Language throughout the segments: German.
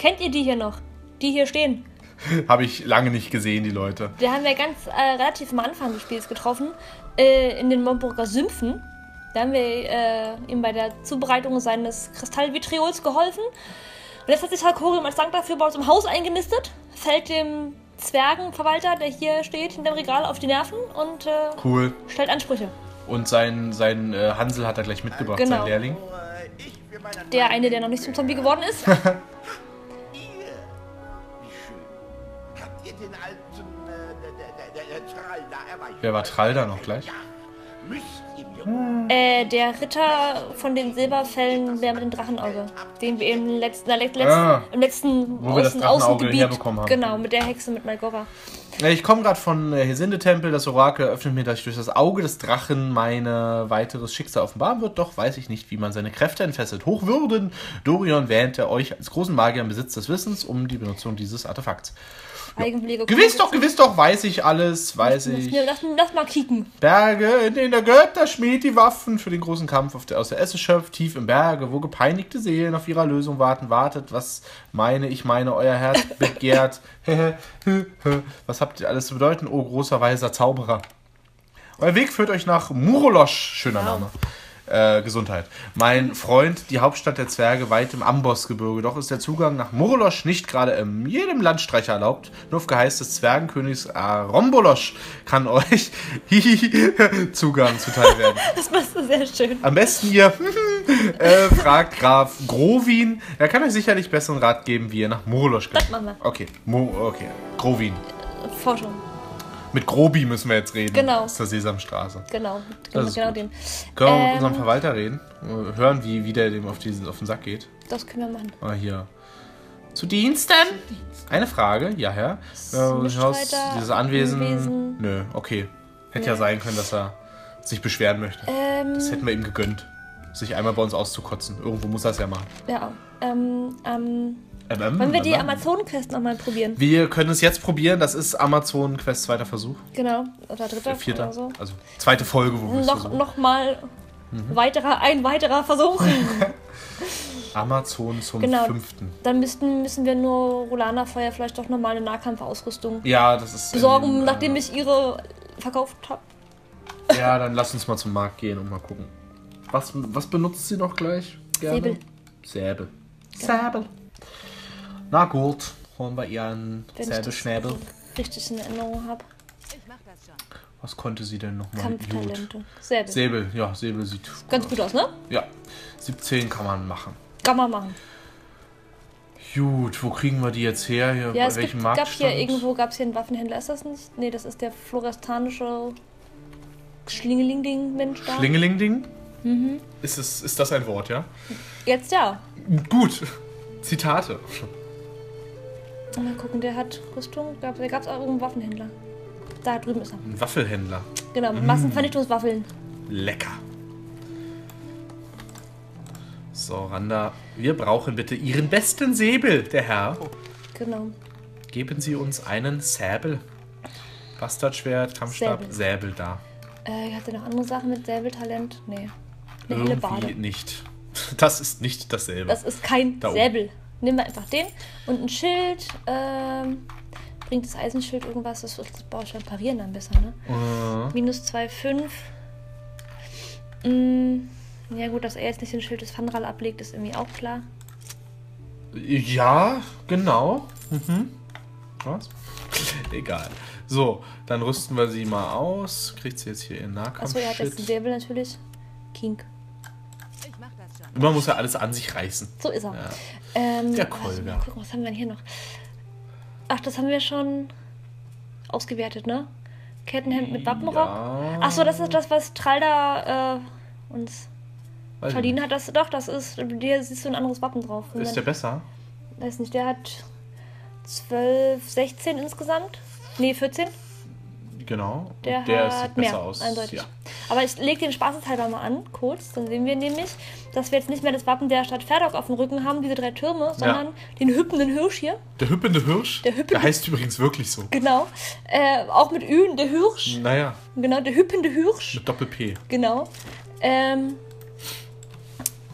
Kennt ihr die hier noch? Die hier stehen. Habe ich lange nicht gesehen, die Leute. Die haben wir ganz äh, relativ am Anfang des Spiels getroffen. Äh, in den Momburger Sümpfen. Da haben wir äh, ihm bei der Zubereitung seines Kristallvitriols geholfen. Und jetzt hat sich Halkorium als Dank dafür bei uns im Haus eingenistet. Fällt dem Zwergenverwalter, der hier steht, hinter dem Regal auf die Nerven und äh, Cool. stellt Ansprüche. Und sein, sein äh, Hansel hat er gleich mitgebracht, Genau. sein Lehrling. Der eine, der noch nicht zum Zombie geworden ist. Habt ihr den alten äh, der, der, der, der Trall da erreicht? Wer war Trall da noch gleich? Ja. Äh, der Ritter von den Silberfällen, der mit dem Drachenauge, den wir im letzten, na, letzt, Ah. im letzten Wo wir das Außengebiet, herbekommen haben. genau, mit der Hexe mit Malgora. Ich komme gerade von äh, Hesinde-Tempel. Das Orakel öffnet mir, dass ich durch das Auge des Drachen meine weiteres Schicksal offenbaren wird. Doch weiß ich nicht, wie man seine Kräfte entfesselt. Hochwürden, Dorion wähnte euch als großen Magier im Besitz des Wissens um die Benutzung dieses Artefakts. Eigenpflege. Gewiss doch, gewiss doch, weiß ich alles, weiß Lass, ich. lass, lass mal kicken. Berge, in denen der Götter schmied die Waffen für den großen Kampf auf der, aus der Esse schöpft, tief im Berge, wo gepeinigte Seelen auf ihrer Lösung warten, wartet, was meine, ich meine, euer Herz begehrt. was habt ihr alles zu bedeuten, oh großer weiser Zauberer? Euer Weg führt euch nach Murolosch, schöner Name. Äh, Gesundheit. Mein Freund, die Hauptstadt der Zwerge, weit im Ambossgebirge. Doch ist der Zugang nach Murolosch nicht gerade in jedem Landstreicher erlaubt. Nur auf Geheiß des Zwergenkönigs Arombolosch kann euch Zugang zuteil werden. Das machst du sehr schön. Am besten ihr äh, fragt Graf Grovin. Er kann euch sicherlich besseren Rat geben, wie ihr nach machen wir. Okay, Mo okay. Grovin. Forschung. Mit Grobi müssen wir jetzt reden. Genau. Aus der Sesamstraße. Genau. Das Genau, genau dem. Können wir mit Ähm. unserem Verwalter reden? Äh, Hören, wie, wie der dem auf, diesen, auf den Sack geht. Das können wir machen. Ah, hier. Zu Diensten? Eine Frage, ja, Herr. Äh, Nichtweiter, dieses Anwesen. Anwesen. Nö, okay. Hätte ja Nee. sein können, dass er sich beschweren möchte. Ähm, Das hätten wir ihm gegönnt. Sich einmal bei uns auszukotzen. Irgendwo muss er es ja machen. ja. Ähm, ähm, Ähm, wollen wir die Amazon-Quest nochmal probieren? Wir können es jetzt probieren. Das ist Amazon Quest zweiter Versuch. Genau. Oder dritter Äh, vierter. oder so. Also zweite Folge, wo wir es Noch, versuchen. noch mal Mhm. weiterer, ein weiterer Versuch. Amazon zum Genau. fünften. Dann müssten, müssen wir nur Rolana vorher vielleicht doch nochmal eine Nahkampfausrüstung Ja, das ist. besorgen, ähm, nachdem ich ihre verkauft habe. Ja, dann lass uns mal zum Markt gehen und mal gucken. Was, was benutzt sie noch gleich? Gerne? Säbel. Säbel. Säbel. Na gut, holen wir ihren Wenn ich Säbelschnäbel. richtig in Erinnerung habe. Was konnte sie denn nochmal? Kampftalente. Säbel. Säbel, ja, Säbel sieht. Ganz gut aus, ne? Ja, 17 kann man machen. Kann man machen. Gut, wo kriegen wir die jetzt her? Hier, Ja, bei es welchem gibt, gab Marktstand? hier irgendwo gab es hier einen Waffenhändler. Ist das nicht? Nee, das ist der florestanische Schlingeling-Ding-Mensch da. Schlingeling-Ding? Mhm. Ist, es, ist das ein Wort, ja? Jetzt ja. Gut. Zitate. Mal gucken, der hat Rüstung. Gab, da gab es auch irgendeinen Waffenhändler. Da drüben ist er. Ein Waffelhändler. Genau, Massenvernichtungswaffeln. Lecker. So, Randa, wir brauchen bitte Ihren besten Säbel, der Herr. Genau. Geben Sie uns einen Säbel. Bastardschwert, Kampfstab, Säbel. Säbel da. Äh, hat er noch andere Sachen mit Säbeltalent? Nee. Eine Irgendwie Bade. nicht. Das ist nicht dasselbe. Das ist kein Da oben. Nehmen wir einfach den. Und ein Schild. Ähm, bringt das Eisenschild irgendwas? Das, das baue ich dann parieren dann besser, ne? Äh, Minus 2,5. Mm, ja gut, dass er jetzt nicht den Schild des Fanral ablegt, ist irgendwie auch klar. ja, genau. Mhm. Was? Egal. So, dann rüsten wir sie mal aus. Kriegt sie jetzt hier ihren Nahkampf? Achso, er hat jetzt einen Säbel natürlich. King. Man muss ja alles an sich reißen. So ist er. Ja. Ähm, Der warte, Kolber. mal gucken, was haben wir denn hier noch? Ach, das haben wir schon ausgewertet, ne? Kettenhemd mit Wappenrock. Ja. Achso, das ist das, was Tralda äh, uns Weiß hat. Das, doch, das ist. Hier siehst du ein anderes Wappen drauf. Ist der besser? Weiß nicht, der hat 12, 16 insgesamt. Nee, 14. Genau. Der, der sieht besser mehr, aus. eindeutig. Ja. Aber ich lege den spaßeshalber mal an, kurz. Dann sehen wir nämlich, dass wir jetzt nicht mehr das Wappen der Stadt Ferdok auf dem Rücken haben, diese drei Türme, sondern den hüppenden Hirsch hier. Der hüppende Hirsch? Der hüppende- Der heißt übrigens wirklich so. Genau. Äh, auch mit Ü, der Hirsch. Naja, Genau, der hüppende Hirsch. mit Doppel-P. Genau. Ähm,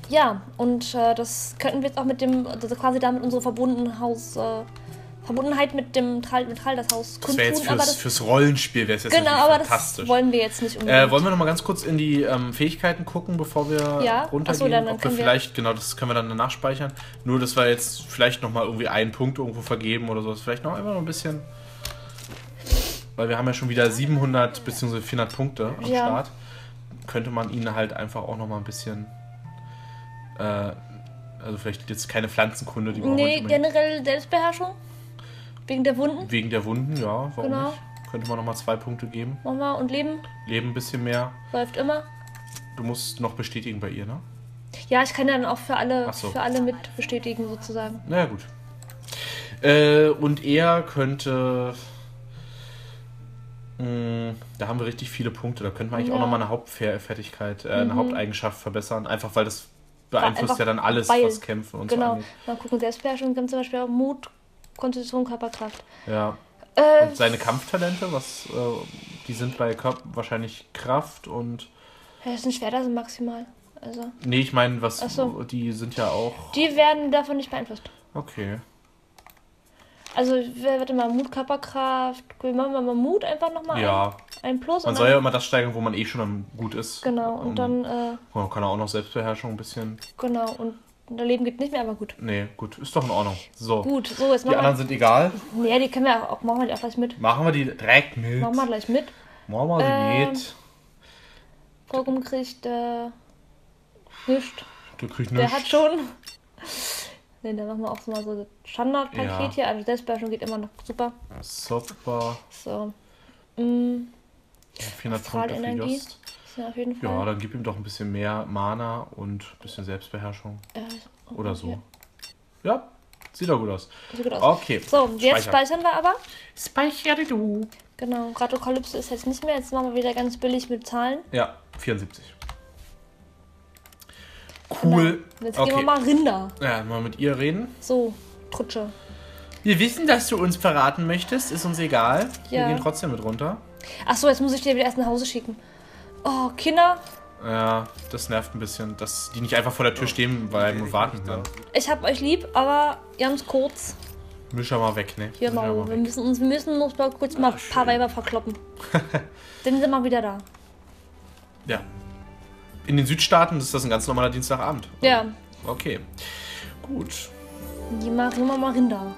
Ja, und äh, das könnten wir jetzt auch mit dem, also quasi damit unsere Verbundenhaus, äh, Verbundenheit mit dem Tral, mit Tral das Haus Das wäre jetzt kundtun, aber fürs, das, fürs Rollenspiel, wäre es jetzt genau, aber das fantastisch. wollen wir jetzt nicht unbedingt. Äh, wollen wir noch mal ganz kurz in die ähm, Fähigkeiten gucken, bevor wir Ja, runtergehen? achso, dann- dann wir können wir- vielleicht, genau, das können wir dann danach speichern. Nur, dass wir jetzt vielleicht noch mal irgendwie einen Punkt irgendwo vergeben oder sowas. Vielleicht noch einfach noch ein bisschen. Weil wir haben ja schon wieder 700 bzw. 400 Punkte am Ja. Start. Könnte man ihnen halt einfach auch noch mal ein bisschen. Äh, also vielleicht jetzt keine Pflanzenkunde, die wir nee, generell Selbstbeherrschung. Wegen der Wunden. Wegen der Wunden, ja, warum Genau. nicht? Könnte man noch mal zwei Punkte geben. Machen wir. Und Leben Leben ein bisschen mehr. läuft immer. Du musst noch bestätigen bei ihr, ne? Ja, ich kann ja dann auch für alle, so. für alle mit bestätigen, sozusagen. Na ja, gut. Äh, und er könnte. Mh, da haben wir richtig viele Punkte. Da könnte man eigentlich auch Ja. nochmal eine Hauptfertigkeit, äh, eine Mhm. Haupteigenschaft verbessern. Einfach weil das beeinflusst ja dann alles, weil- was Kämpfen und so Genau. angeht. Mal gucken, Selbstbeherrschung gibt zum Beispiel auch Mut, Konstitution, Körperkraft. Ja. Äh, Und seine Kampftalente, was, äh, die sind bei Kör wahrscheinlich Kraft und. das sind Schwerter sind maximal. Also, Nee, ich meine, was. So. Die sind ja auch. die werden davon nicht beeinflusst. Okay. Also, wer- warte mal, Mut, Körperkraft. Wir machen wir mal Mut einfach nochmal Ja. ein, ein Plus. Man soll ja immer das steigern, wo man eh schon am gut ist. Genau, und Um- dann, äh, Man kann auch noch Selbstbeherrschung ein bisschen. genau, und Leben geht nicht mehr, aber gut. Nee, gut, ist doch in Ordnung. So. Gut, so, jetzt Die anderen wir. sind egal. Nee, die können wir auch, machen wir die auch gleich mit. Machen wir die direkt mit. Machen wir gleich mit. Machen wir die Ähm, mit. Vorgum kriegt, äh, nichts. Du kriegst Der nichts. hat schon. Ne, dann machen wir auch so mal so das Standardpaket Ja. hier. Also Selbstbeherrschung geht immer noch super. Super. So. Mm, 400 Punkte für. Just. Ja auf jeden Fall. Ja, dann gib ihm doch ein bisschen mehr Mana und ein bisschen Selbstbeherrschung. Äh, Oder so. Ja, sieht doch gut aus. Sieht gut aus. Okay. So, jetzt Speichern. speichern wir aber. Speichere du. Genau, Ratokalypse ist jetzt nicht mehr. Jetzt machen wir wieder ganz billig mit Zahlen. Ja, 74. Cool. Genau. Jetzt gehen wir Okay. mal Rinder. Ja, mal mit ihr reden. So, Trutsche. Wir wissen, dass du uns verraten möchtest. Ist uns egal. Wir Ja. gehen trotzdem mit runter. Achso, jetzt muss ich dir wieder erst nach Hause schicken. Oh, Kinder, Ja, das nervt ein bisschen, dass die nicht einfach vor der Tür stehen bleiben und warten. Ne? ich hab euch lieb, aber ganz kurz. Mischer mal weg, ne? Hier mal, wir weg. müssen uns wir müssen uns mal kurz mal ein paar Weiber verkloppen. Dann sind wir wieder da. Ja. In den Südstaaten ist das ein ganz normaler Dienstagabend. Ja, Okay. Gut. die machen wir mal Rinder.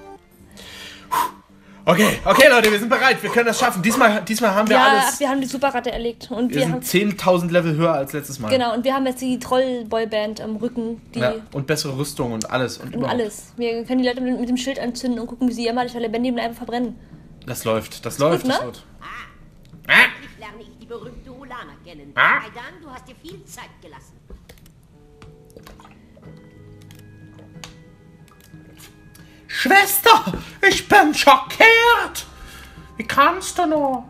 Okay, okay, Leute, wir sind bereit. Wir können das schaffen. Diesmal, diesmal haben wir ja, alles. ach, wir haben die Superratte erlegt. Und wir wir, sind 10.000 Level höher als letztes Mal. Genau, und wir haben jetzt die Trollboyband am Rücken, die. Ja, und bessere Rüstung und alles. Und, Und alles. Wir können die Leute mit, mit dem Schild anzünden und gucken, wie sie jämmerlich oder lebendig bleiben verbrennen. Das läuft, das läuft, gut, das ne? wird. Endlich lerne ich die berühmte Ulana kennen. Ah. Aidan, du hast dir viel Zeit gelassen. Schwester, ich bin schockiert. Wie kannst du nur?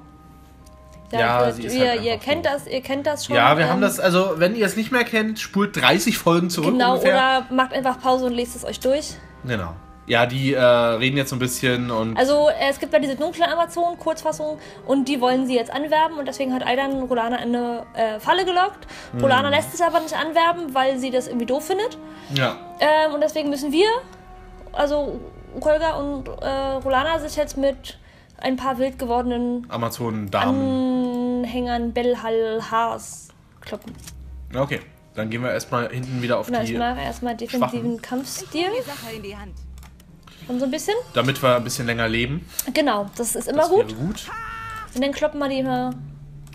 Ja, ist ihr, halt ihr kennt so. das, ihr kennt das schon. Ja, wir haben ähm, das, also wenn ihr es nicht mehr kennt, spult 30 Folgen zurück Genau, ungefähr. oder macht einfach Pause und lest es euch durch. Genau. Ja, die äh, reden jetzt so ein bisschen und Also äh, es gibt ja diese dunkle Amazon, Kurzfassung, und die wollen sie jetzt anwerben und deswegen hat Aidan Rolana in eine äh, Falle gelockt. Hm. Rolana lässt es aber nicht anwerben, weil sie das irgendwie doof findet. ja. Ähm, und deswegen müssen wir, also Holger und äh, Rolana, sich jetzt mit ein paar wild gewordenen Amazonen-Damen. Anhängern Bellhall Haas kloppen. Okay, dann gehen wir erstmal hinten wieder auf Na, ich die, mache erstmal defensiven Schwachen. Kampfstil. Und so ein bisschen. damit wir ein bisschen länger leben. Genau, das ist immer Das gut. wäre gut. Und dann kloppen wir die immer.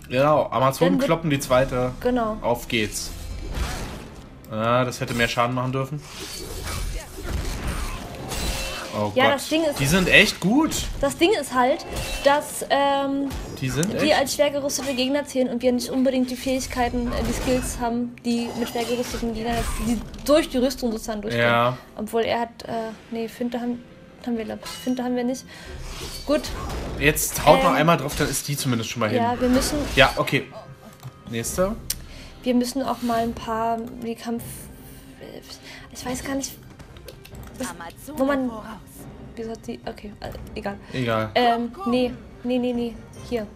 Genau, Amazonen kloppen die zweite. Genau. Auf geht's. Ah, das hätte mehr Schaden machen dürfen. Oh Ja, Gott. das Ding ist- Die sind echt gut. Das Ding ist halt, dass ähm, Die die als schwer gerüstete Gegner zählen und wir nicht unbedingt die Fähigkeiten, äh, die Skills haben, die mit schwer gerüsteten Gegnern, die durch die Rüstung sozusagen durchgehen. Ja. Obwohl er hat, äh, nee, Finte haben, haben wir, glaub ich. Finte haben wir nicht. Gut, Jetzt haut noch Ähm, einmal drauf, dann ist die zumindest schon mal hin. ja, wir müssen, Ja, okay. Nächste. wir müssen auch mal ein paar, die Kampf, ich weiß gar nicht, Amazon Wo man- wieso hat die, okay, äh, egal. Egal. Ähm, nee, nee, nee, nee, hier.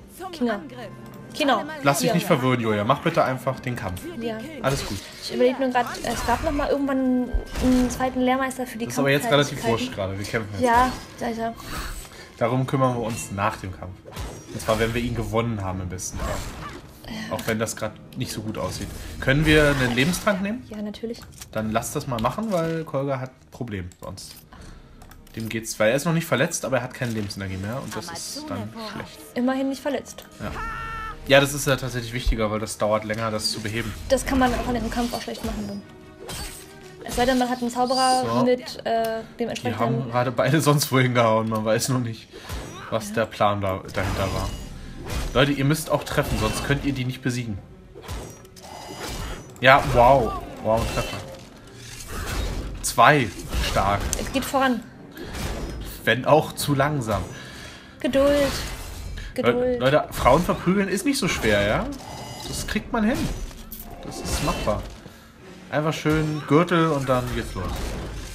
Angriff. Genau. Lass dich nicht verwirren, Julia. Mach bitte einfach den Kampf. Ja. Alles gut. Ich überlege nur gerade, es gab noch mal irgendwann einen zweiten Lehrmeister für die Das ist aber jetzt relativ wurscht gerade. Wir kämpfen jetzt. Ja, ja, ja. Darum kümmern wir uns nach dem Kampf. Und zwar, wenn wir ihn gewonnen haben im besten Fall. Auch wenn das gerade nicht so gut aussieht. Können wir einen Lebenstrank nehmen? Ja, natürlich. Dann lass das mal machen, weil Kolga hat ein Problem sonst. Dem geht's, weil er ist noch nicht verletzt, aber er hat keine Lebensenergie mehr und das ist dann schlecht. Immerhin nicht verletzt. Ja, das ist ja tatsächlich wichtiger, weil das dauert länger, das zu beheben. Das kann man auch in dem Kampf auch schlecht machen. Dann. Es sei denn, man hat einen Zauberer So. mit äh, dem Die haben entsprechenden. gerade beide sonst wohin gehauen. Man weiß noch nicht, was der Plan da, dahinter war. Leute, ihr müsst auch treffen, sonst könnt ihr die nicht besiegen. Ja, wow. Wow, Treffer. Zwei stark, Es geht voran. wenn auch zu langsam. Geduld. Geduld. Leute, Frauen verprügeln ist nicht so schwer, ja? Das kriegt man hin. Das ist machbar. Einfach schön Gürtel und dann geht's los.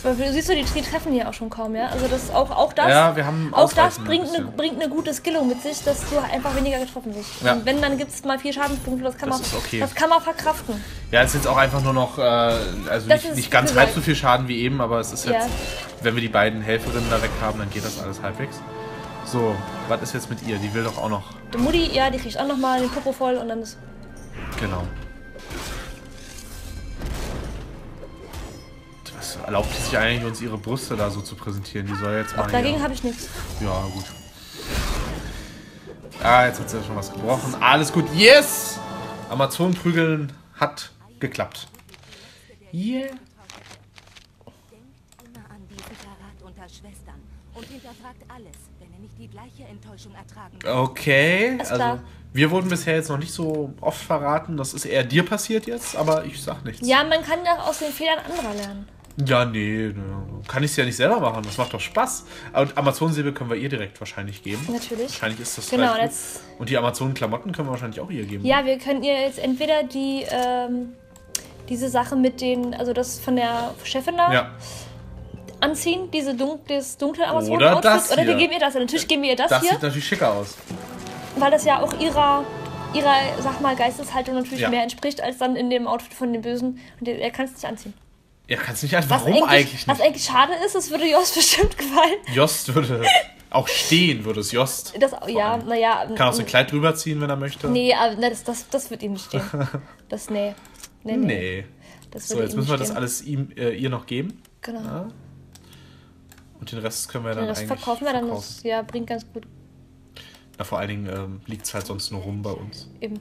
Aber du siehst du, die, die treffen hier auch schon kaum, ja? Also das auch, auch das, Ja, wir haben auch das bringt eine, bringt eine gute Skillung mit sich, dass du einfach weniger getroffen wirst. Ja. Und wenn, dann gibt es mal vier Schadenspunkte, das kann, Das man, okay. das kann man verkraften. Ja, es ist jetzt auch einfach nur noch, äh, also Das nicht, nicht ganz gesagt. halb so viel Schaden wie eben, aber es ist jetzt, Ja. wenn wir die beiden Helferinnen da weg haben, dann geht das alles halbwegs. So, was ist jetzt mit ihr? Die will doch auch noch, Die Mutti, ja, die kriegt auch nochmal den Popo voll und dann ist. genau. Was erlaubt die sich eigentlich, uns ihre Brüste da so zu präsentieren? Die soll jetzt mal Auch dagegen habe ich nichts. Ja, gut. Ah, jetzt hat sie ja schon was gebrochen. Alles gut. Yes! Amazon prügeln hat geklappt. Yeah. Okay, also wir wurden bisher jetzt noch nicht so oft verraten. Das ist eher dir passiert jetzt, aber ich sag nichts. Ja, man kann ja aus den Fehlern anderer lernen. Ja, nee, nee. kann ich es ja nicht selber machen. Das macht doch Spaß. Und Amazon-Säbel können wir ihr direkt wahrscheinlich geben. Natürlich. Wahrscheinlich ist das Genau, jetzt- Und die Amazon-Klamotten können wir wahrscheinlich auch ihr geben. Ja, wir können ihr jetzt entweder die, ähm, diese Sache mit den, also das von der Chefin da Ja, anziehen, diese dun das dunkle amazon Oder outfit das Oder wir geben ihr das. Natürlich geben wir ihr das, das hier, sieht natürlich schicker aus. weil das ja auch ihrer, ihrer, sag mal, Geisteshaltung natürlich Ja. mehr entspricht, als dann in dem Outfit von den Bösen. Und er kann es nicht anziehen. Ja, kannst nicht einfach. Was Warum eigentlich Was nicht? eigentlich schade ist, es würde Jos bestimmt gefallen. Jost würde auch stehen, würde es Jost. Das, ja, naja. Kann auch so ein Kleid drüber ziehen, wenn er möchte. Nee, aber, das, das, das wird ihm nicht stehen. Das, nee. Nee, nee. Nee. Das So, jetzt müssen wir nicht das stehen. alles ihm, äh, ihr noch geben. Genau. Und den Rest können wir dann Ja, das eigentlich verkaufen wir dann. verkaufen. Das, ja, bringt ganz gut Na, vor allen Dingen ähm, liegt es halt sonst nur rum bei uns. eben.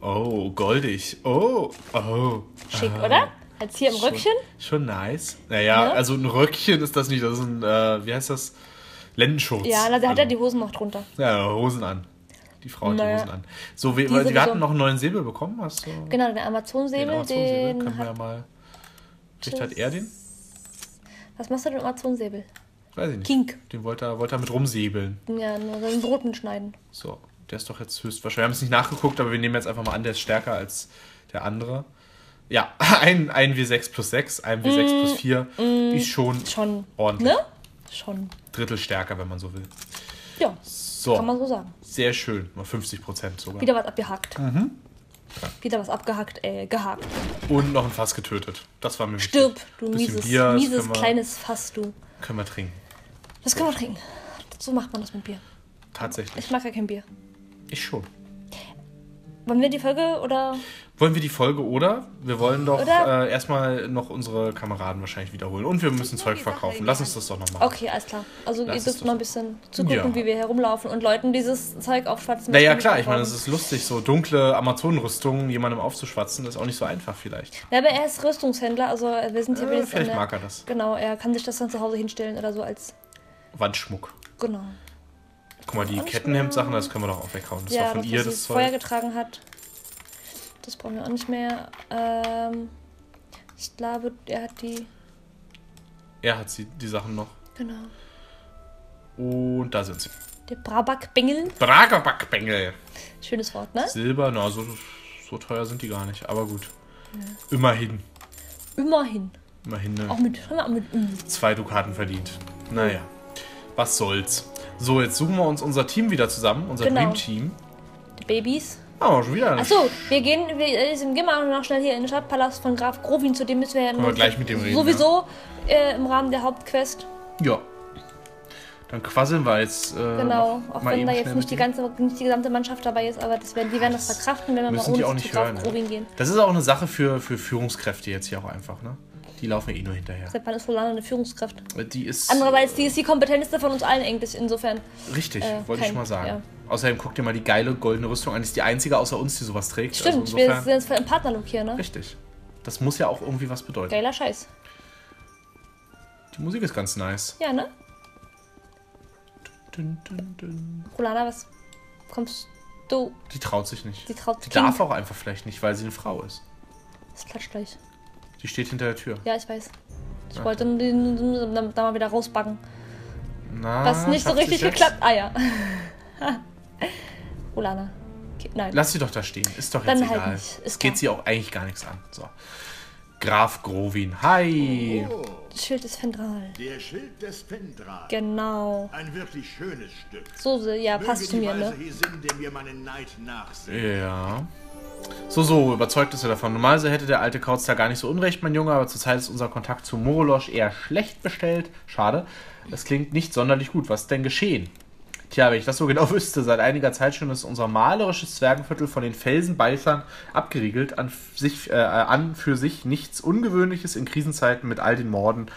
Oh, goldig. Oh, oh. Schick, Ah, oder? Als hier im schon- Röckchen. Schon nice. Naja, Ne? also ein Röckchen ist das nicht. Das ist ein, äh, wie heißt das? Lendenschurz. Ja, der hat ja Also, die Hosen noch drunter. Ja, Hosen an. Die Frau hat Naja. die Hosen an. So, wir, wir hatten noch einen neuen Säbel bekommen. Hast du Genau, den den Amazon-Säbel, Amazon-Säbel? den Können wir ja mal. Vielleicht hat er den? Was machst du mit dem Amazon-Säbel? Weiß ich nicht. Kink. Den wollte er, wollte er mit rumsäbeln. Ja, nur so ein Broten schneiden. So, der ist doch jetzt höchstwahrscheinlich. Wir haben es nicht nachgeguckt, aber wir nehmen jetzt einfach mal an, der ist stärker als der andere. Ja, ein, ein W6 plus 6, ein W6 plus 4 ist schon Mm, Schon, ordentlich. ne? Schon. Drittel stärker, wenn man so will. Ja, So, kann man so sagen. sehr schön. Mal 50 Prozent sogar. Wieder was abgehackt. Mhm. Wieder was abgehackt, äh, gehakt. Und noch ein Fass getötet. Das war mir Stirb, wichtig. du mieses, Bier, mieses wir, kleines Fass, du. Können wir trinken. Das können wir trinken. So macht man das mit Bier. Tatsächlich. Ich mag ja kein Bier. Ich schon. Wollen wir die Folge oder. Wollen wir die Folge oder? Wir wollen doch äh, erstmal noch unsere Kameraden wahrscheinlich wiederholen. Und wir müssen Zeug verkaufen. Lass uns das doch noch machen. Okay, alles klar. Also ihr Lass dürft mal ein bisschen zugucken, Ja. wie wir herumlaufen und Leuten dieses Zeug aufschwatzen. Naja, klar, ich meine, es ist lustig, so dunkle Amazonenrüstungen jemandem aufzuschwatzen, das ist auch nicht so einfach vielleicht. Ja, aber er ist Rüstungshändler, also wir sind hier Äh, vielleicht der- mag er das. Genau, er kann sich das dann zu Hause hinstellen oder so als. Wandschmuck. Genau. Guck mal, die Kettenhemdsachen, das können wir doch auch weghauen. Das ja, war von das, ihr das Zeug. getragen hat. Das brauchen wir auch nicht mehr. Ähm, ich glaube, er hat die. Er hat sie, die Sachen noch. Genau. Und da sind sie. Der Brabak-Bengel. Brager Backbengel. Schönes Wort, ne? Silber, na, so, so teuer sind die gar nicht, aber gut. Immerhin. Immerhin. Immerhin ne? Auch mit. Auch mit zwei Dukaten verdient. Naja, was soll's. So, jetzt suchen wir uns unser Team wieder zusammen, unser Genau. Dream Team. Die Babys. Oh, schon wieder. Achso, wir gehen, wir äh, sind- gehen mal noch schnell hier in den Stadtpalast von Graf Grovin, zu dem müssen wir ja wir gleich mit dem reden, sowieso äh, im Rahmen der Hauptquest. Ja. Dann quasseln wir jetzt. Äh, Genau, auch wenn da jetzt nicht die, ganze, nicht die gesamte Mannschaft dabei ist, aber das werden, die werden das verkraften, wenn wir mal ohne zu nicht Graf hören. Grovin Ne? gehen. Das ist auch eine Sache für, für Führungskräfte jetzt hier auch einfach, ne? Die laufen ja eh nur hinterher. Seit wann ist Rolana eine Führungskraft? Die ist. Andererseits, die ist die kompetenteste von uns allen eigentlich, insofern. Richtig, äh, wollte ich kein- mal sagen. ja. Außerdem guck dir mal die geile goldene Rüstung an. Die ist die einzige außer uns, die sowas trägt. Stimmt, also wir insofern, sind jetzt im Partnerlook hier, ne? Richtig. Das muss ja auch irgendwie was bedeuten. Geiler Scheiß. Die Musik ist ganz nice. Ja, ne? Dun, dun, dun. Rolana, was kommst du? Die traut sich nicht. Die traut Die Kind. darf auch einfach vielleicht nicht, weil sie eine Frau ist. Das klatscht gleich. Die steht hinter der Tür. Ja, ich weiß. Ich wollte den da mal wieder rausbacken. Na, Was nicht so richtig geklappt. Ah ja. Rolana. Okay, nein. Lass sie doch da stehen. Ist doch Dann jetzt halt egal. nicht. Ist Es geht klar. sie auch eigentlich gar nichts an. So. Graf Grovin. Hi. Das Schild ist Fendral. Der Schild des Fendral. Genau. Ein wirklich schönes Stück. So, ja, Möge passt zu mir, ne? hier sind, dem wir meinen Neid nachsehen. Ja. So, so, überzeugt ist er davon. Normalerweise hätte der alte Kauz da gar nicht so unrecht, mein Junge, aber zurzeit ist unser Kontakt zu Morolosch eher schlecht bestellt. Schade. Das klingt nicht sonderlich gut. Was ist denn geschehen? Tja, wenn ich das so genau wüsste, seit einiger Zeit schon ist unser malerisches Zwergenviertel von den Felsenbeißern abgeriegelt. An, sich, äh, an für sich nichts Ungewöhnliches in Krisenzeiten mit all den Morden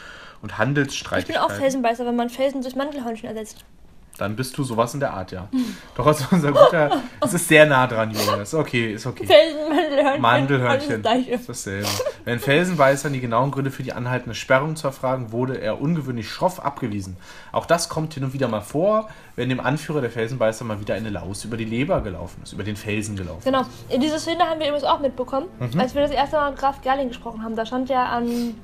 und Ich bin auch Handelsstreitigkeiten. Felsenbeißer, wenn man Felsen durch Mandelhörnchen ersetzt. Dann bist du sowas in der Art, ja. Doch als unser guter. Es ist sehr nah dran. Ist okay, ist okay. Felsen, Mandelhörnchen. Ist dasselbe. Wenn Felsenbeißern die genauen Gründe für die anhaltende Sperrung zu erfragen, wurde er ungewöhnlich schroff abgewiesen. Auch das kommt hin und wieder mal vor, wenn dem Anführer der Felsenbeißer mal wieder eine Laus über die Leber gelaufen ist, über den Felsen gelaufen. Genau. In diese Szene haben wir übrigens auch mitbekommen, Mhm. als wir das erste Mal mit Graf Gerling gesprochen haben. Da stand ja am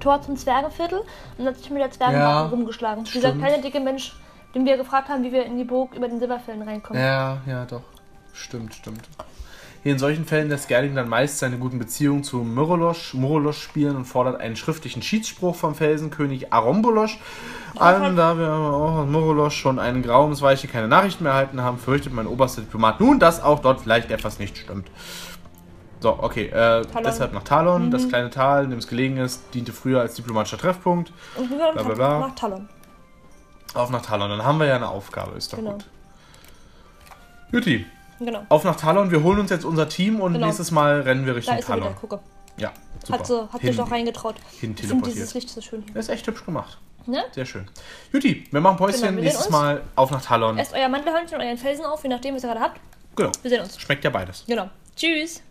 Tor zum Zwergenviertel und hat sich mit der Zwergenwache Ja, rumgeschlagen. Dieser kleine dicke Mensch, den wir gefragt haben, wie wir in die Burg über den Silberfällen reinkommen. Ja, ja, doch. Stimmt, stimmt. Hier in solchen Fällen lässt Gerling dann meist seine guten Beziehungen zu Myrolosch, Murolosch spielen und fordert einen schriftlichen Schiedsspruch vom Felsenkönig Arombolosch an. Da wir aber auch aus Murolosch schon eine Grauensweiche keine Nachrichten mehr erhalten haben, fürchtet mein oberster Diplomat nun, dass auch dort vielleicht etwas nicht stimmt. So, okay, äh, deshalb nach Talon. Das kleine Tal, in dem es gelegen ist, diente früher als diplomatischer Treffpunkt. Und wir nach Talon. Auf nach Talon, dann haben wir ja eine Aufgabe, ist doch Genau. gut. Juti, Genau. auf nach Talon. Wir holen uns jetzt unser Team und Genau. nächstes Mal rennen wir Da Richtung ist er wieder, Talon. gucke. Ja, super. Hat, so, hat Hin- sich auch reingetraut. hin Ich finde dieses. Licht so schön hier. Das ist echt hübsch gemacht. Ne? Sehr schön. Juti, wir machen Päuschen. Genau, wir nächstes. Mal auf nach Talon. Esst euer Mandelhörnchen und euren Felsen auf, je nachdem, was ihr gerade habt. Genau. Wir sehen uns. Schmeckt ja beides. Genau. Tschüss.